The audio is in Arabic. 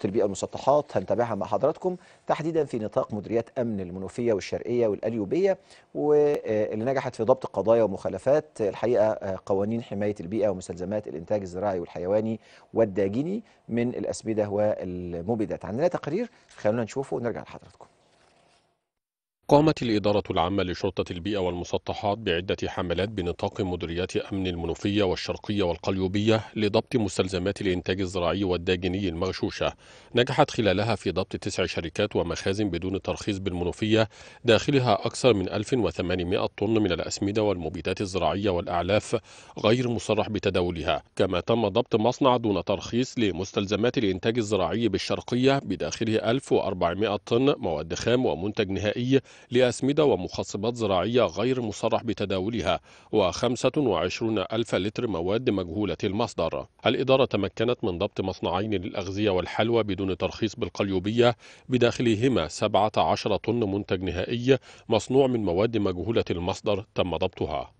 شرطه البيئة والمسطحات هنتابعها مع حضراتكم تحديدا في نطاق مديريات أمن المنوفية والشرقية والقليوبيه واللي نجحت في ضبط قضايا ومخالفات الحقيقة قوانين حماية البيئة ومستلزمات الإنتاج الزراعي والحيواني والداجني من الاسمده والمبيدات. عندنا تقرير خلونا نشوفه ونرجع لحضراتكم. قامت الإدارة العامة لشرطة البيئة والمسطحات بعدة حملات بنطاق مديريات أمن المنوفية والشرقية والقليوبية لضبط مستلزمات الإنتاج الزراعي والداجني المغشوشة. نجحت خلالها في ضبط تسع شركات ومخازن بدون ترخيص بالمنوفية داخلها أكثر من 1800 طن من الأسمدة والمبيدات الزراعية والأعلاف غير مصرح بتداولها. كما تم ضبط مصنع دون ترخيص لمستلزمات الإنتاج الزراعي بالشرقية بداخله 1400 طن مواد خام ومنتج نهائي لأسمدة ومخصبات زراعية غير مصرح بتداولها و25 ألف لتر مواد مجهولة المصدر. الإدارة تمكنت من ضبط مصنعين للأغذية والحلوى بدون ترخيص بالقليوبية. بداخلهما 17 طن منتج نهائي مصنوع من مواد مجهولة المصدر تم ضبطها.